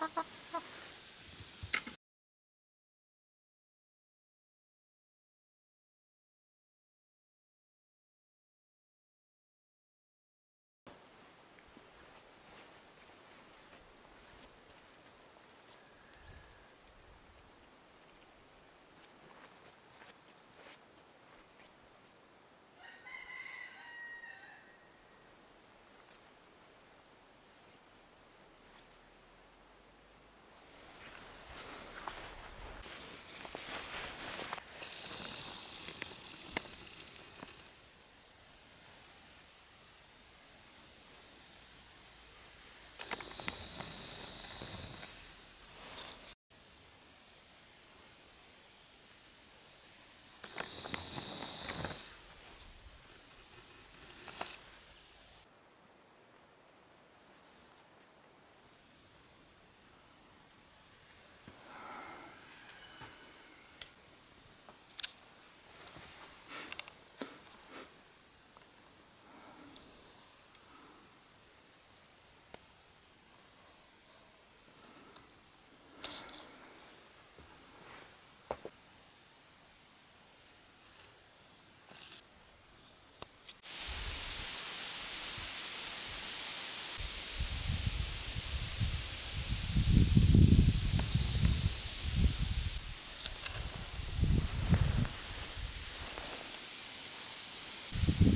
ハハハ。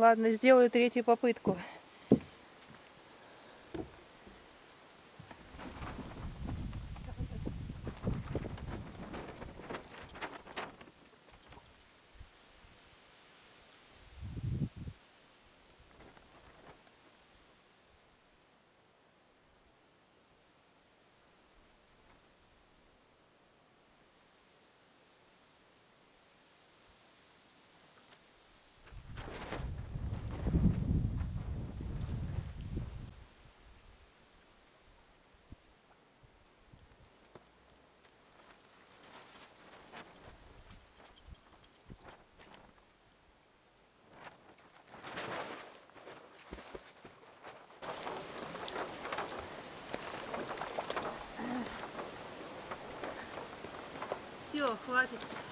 Ладно, сделаю третью попытку. 给我喝去。